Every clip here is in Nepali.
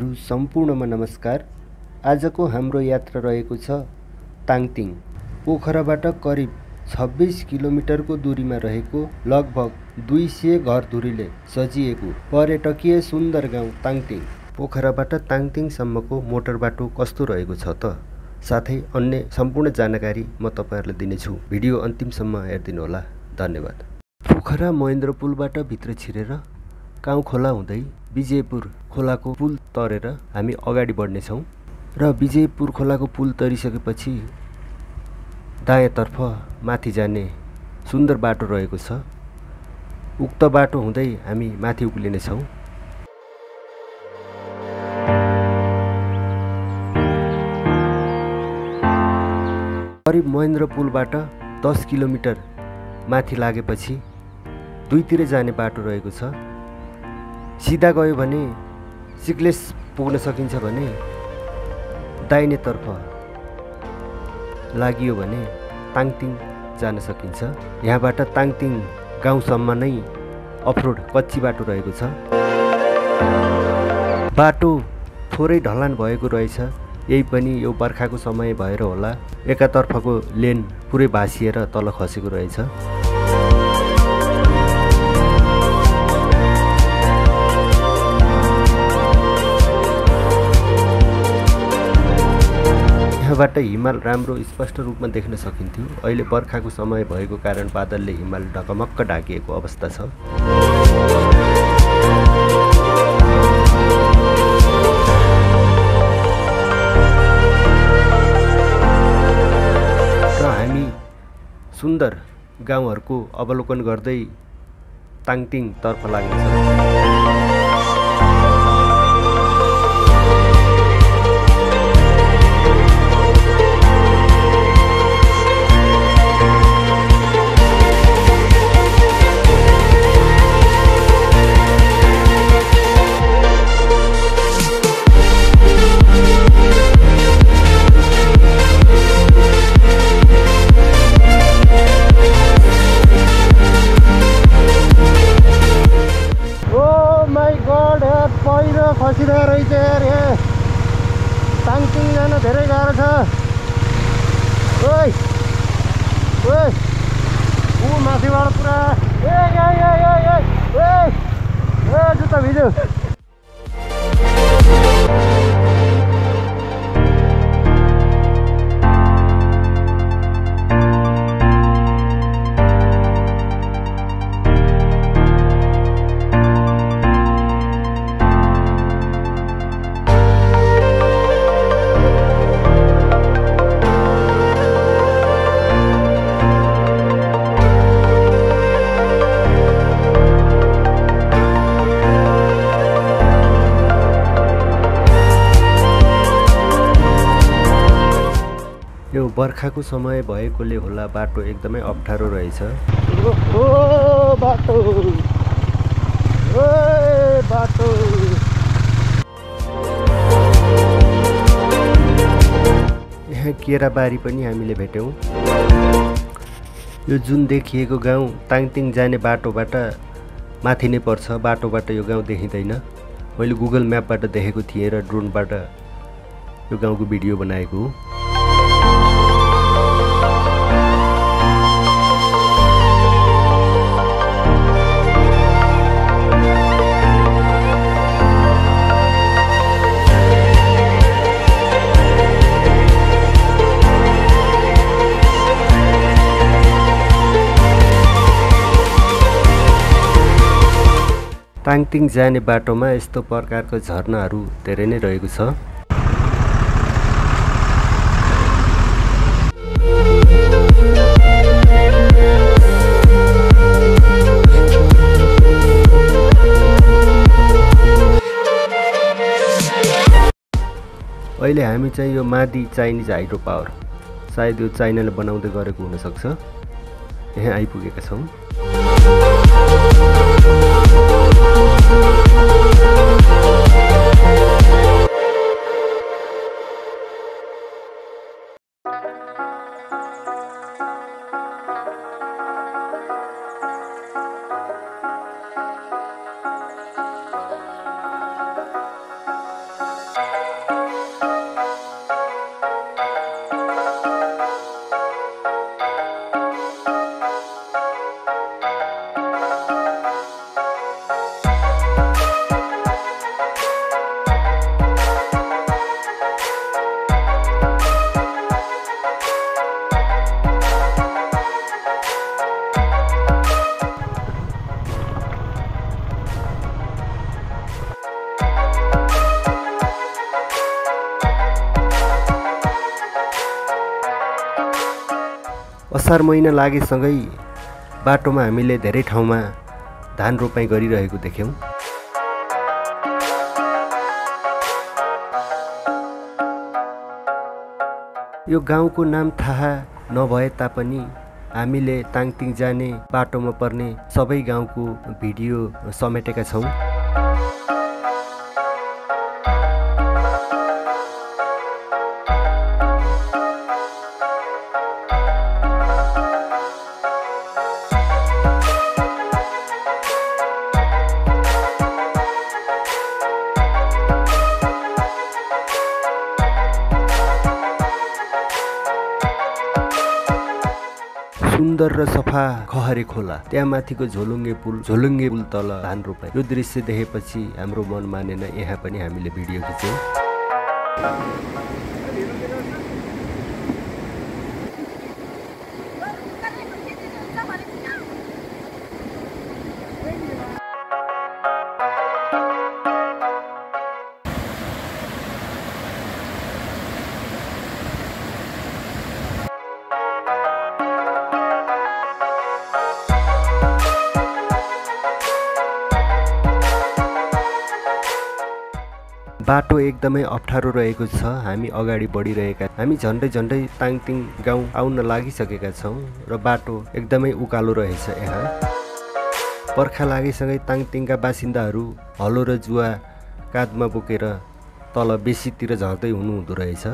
यहाँहरू सम्पूर्णमा नमस्कार। आजको हाम्रो यात्रा रहेको छ ताङतिङ। पोखराबाट करिब छब्बिस किलोमिटरको दूरीमा रहेको लगभग दुई सय घरधुरीले सजिएको पर्यटकीय सुन्दर गाउँ ताङतिङ। पोखराबाट ताङतिङसम्मको मोटर बाटो कस्तो रहेको छ त? साथै अन्य सम्पूर्ण जानकारी म तपाईँहरूलाई दिनेछु। भिडियो अन्तिमसम्म हेरिदिनुहोला धन्यवाद। पोखरा महेन्द्र पुलबाट भित्र छिरेर काउँ खोला हुँदै विजयपुर खोलाको पुल तरेर हामी अगाडि बढ्नेछौँ र विजयपुर खोलाको पुल तरिसकेपछि दायाँतर्फ माथि जाने सुन्दर बाटो रहेको छ। उक्त बाटो हुँदै हामी माथि उक्लिनेछौँ। करिब महेन्द्र पुलबाट दस किलोमिटर माथि लागेपछि दुईतिर जाने बाटो रहेको छ। सिधा गयो भने सिक्लेस पुग्न सकिन्छ भने दाहिनेतर्फ लागियो भने ताङतिङ जान सकिन्छ। यहाँबाट ताङतिङ गाउँसम्म नै अफरोड कच्ची बाटो रहेको छ। बाटो थोरै ढलान भएको रहेछ। यही पनि यो बर्खाको समय भएर होला। एकातर्फको लेन पुरै भाँसिएर तल खसेको रहेछ। यहाँबाट हिमाल राम्रो स्पष्ट रूपमा देख्न सकिन्थ्यो। अहिले बर्खाको समय भएको कारण बादलले हिमाल ढकमक्क ढाकिएको अवस्था छ। र हामी सुन्दर गाउँहरूको अवलोकन गर्दै ताङतिङतर्फ लाग्नेछौँ। बर्खाको समय भएकोले होला बाटो एकदमै अप्ठ्यारो रहेछ। बाटो। बाटो। यहाँ केराबारी पनि हामीले भेट्यौँ यो जुन देखिएको गाउँ ताङतिङ जाने बाटोबाट माथि नै पर्छ। बाटोबाट यो गाउँ देखिँदैन। मैले गुगल म्यापबाट देखेको थिएँ र ड्रोनबाट यो गाउँको भिडियो बनाएको हो। ताङतिङ जाने बाटोमा यस्तो प्रकारको झरनाहरू धेरै नै रहेको छ। अहिले हामी चाहिँ यो मादी चाइनिज हाइड्रो पावर सायद यो चाइनाले बनाउँदै गरेको हुनसक्छ। यहाँ आइपुगेका छौँ। you. असार महिना लागेसँगै बाटोमा हामीले धेरै ठाउँमा धान रोपाइँ गरिरहेको देख्यौँ। यो गाउँको नाम थाहा नभए तापनि हामीले ताङतिङ जाने बाटोमा पर्ने सबै गाउँको भिडियो समेटेका छौँ। सुन्दर र सफा खहरे खोला। त्यहाँ माथिको झोलुङ्गे पुल झोलुङ्गे पुल तल धान रोपाइ। यो दृश्य देखेपछि हाम्रो मन मानेन यहाँ पनि हामीले भिडियो खिच्यौँ। बाटो एकदमै अप्ठ्यारो रहेको छ। हामी अगाडि बढिरहेका हामी झन्डै झन्डै ताङतिङ गाउँ आउन लागिसकेका छौँ र बाटो एकदमै उकालो रहेछ यहाँ। पर्खा लागेसँगै ताङतिङका बासिन्दाहरू हलो र जुवा काँधमा बोकेर तल बेसीतिर झर्दै हुनुहुँदो रहेछ।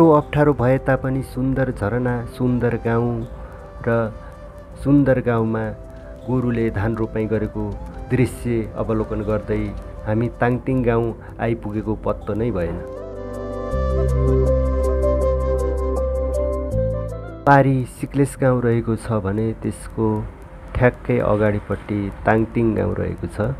बाटो अप्ठ्यारो भए तापनि सुन्दर झरना सुन्दर गाउँ र सुन्दर गाउँमा गोरुले धान रोपाइँ गरेको दृश्य अवलोकन गर्दै हामी ताङतिङ गाउँ आइपुगेको पत्तो नै भएन। पारी सिक्लेस गाउँ रहेको छ भने त्यसको ठ्याक्कै अगाडिपट्टि ताङतिङ गाउँ रहेको छ।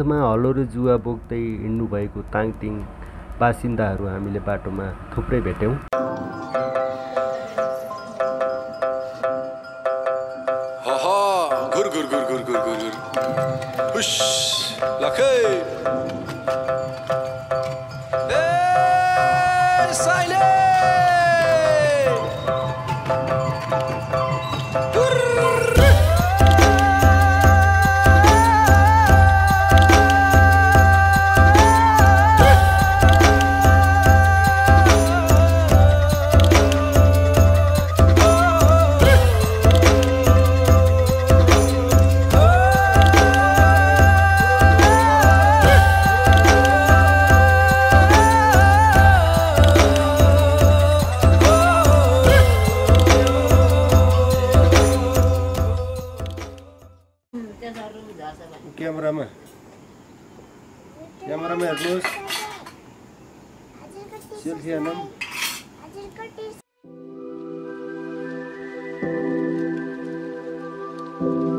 काँधमा हलो र जुवा बोक्दै हिँड्नुभएको ताङतिङ बासिन्दाहरू हामीले बाटोमा थुप्रै भेट्यौँ। क्यामेरामा क्यामेरामा हेर्नुहोस् सेल्फी हानौँ र यो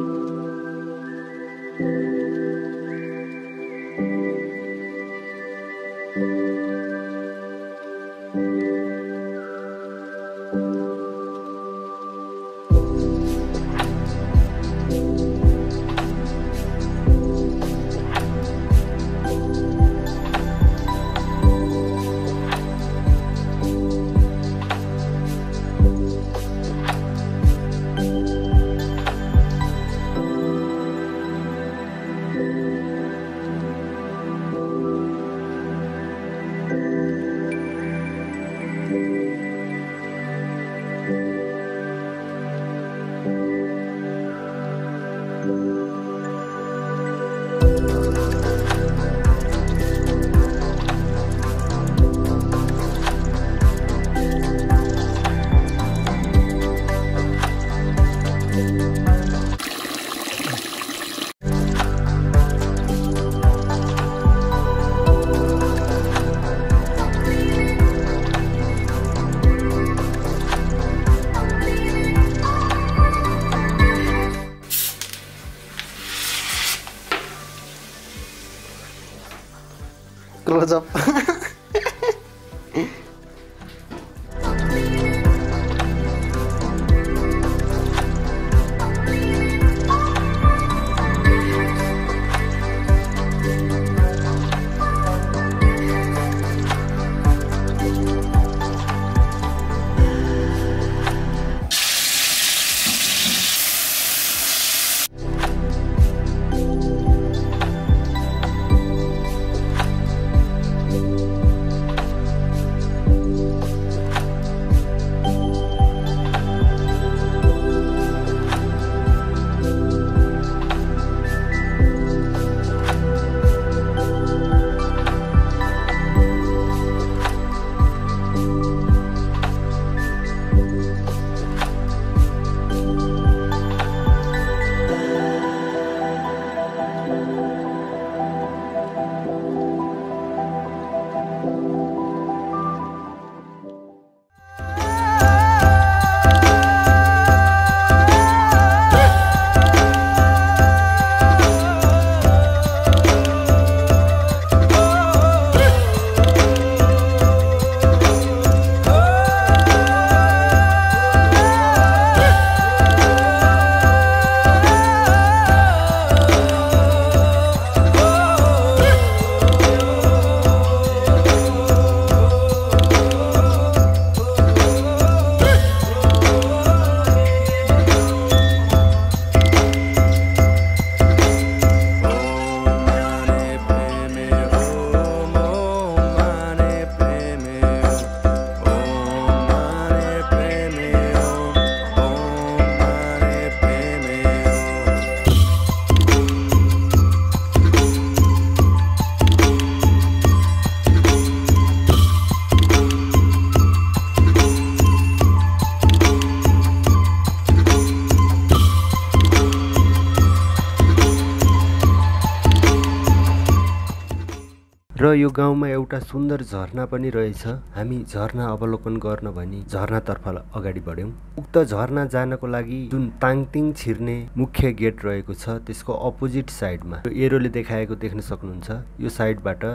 गाउँमा एउटा सुन्दर झरना पनि रहेछ। हामी झरना अवलोकन गर्न भनी झरनातर्फ अगाडि बढ्यौँ। उक्त झरना जानको लागि जुन ताङतिङ छिर्ने मुख्य गेट रहेको छ त्यसको अपोजिट साइडमा। एरोले देखाएको देख्न सक्नुहुन्छ। यो साइडबाट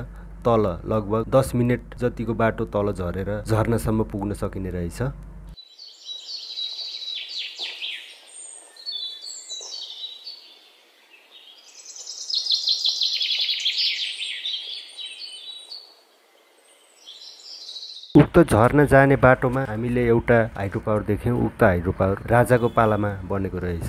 तल लगभग दस मिनट जतिको बाटो तल झरेर झरनासम्म पुग्न सकिने रहेछ। उक्त झर्ना जाने बाटोमा हामीले एउटा हाइड्रो पावर देख्यौँ उक्त हाइड्रो पावर राजाको पालामा बनेको रहेछ।